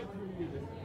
like to use.